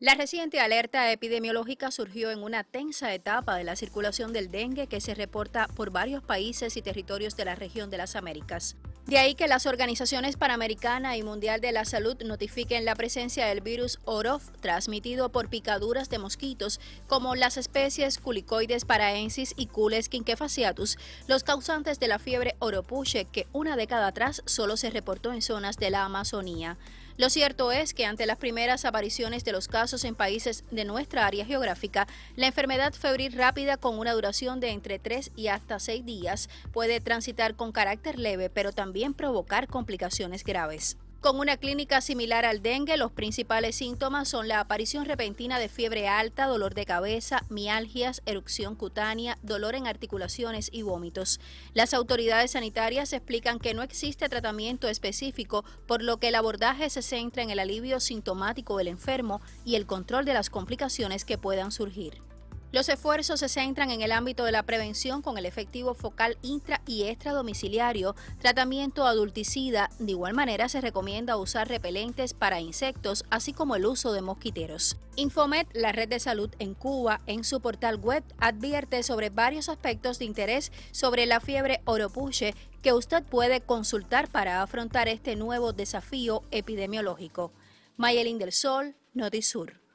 La reciente alerta epidemiológica surgió en una tensa etapa de la circulación del dengue que se reporta por varios países y territorios de la región de las Américas. De ahí que las organizaciones Panamericana y Mundial de la Salud notifiquen la presencia del virus Orof transmitido por picaduras de mosquitos como las especies Culicoides paraensis y Cules quinquefasciatus, los causantes de la fiebre oropuche que una década atrás solo se reportó en zonas de la Amazonía. Lo cierto es que ante las primeras apariciones de los casos en países de nuestra área geográfica, la enfermedad febril rápida con una duración de entre 3 y hasta 6 días puede transitar con carácter leve, pero también provocar complicaciones graves. Con una clínica similar al dengue, los principales síntomas son la aparición repentina de fiebre alta, dolor de cabeza, mialgias, erupción cutánea, dolor en articulaciones y vómitos. Las autoridades sanitarias explican que no existe tratamiento específico, por lo que el abordaje se centra en el alivio sintomático del enfermo y el control de las complicaciones que puedan surgir. Los esfuerzos se centran en el ámbito de la prevención con el efectivo focal intra y extradomiciliario, tratamiento adulticida. De igual manera, se recomienda usar repelentes para insectos, así como el uso de mosquiteros. Infomed, la red de salud en Cuba, en su portal web advierte sobre varios aspectos de interés sobre la fiebre oropuche que usted puede consultar para afrontar este nuevo desafío epidemiológico. Mayelin del Sol, Notisur.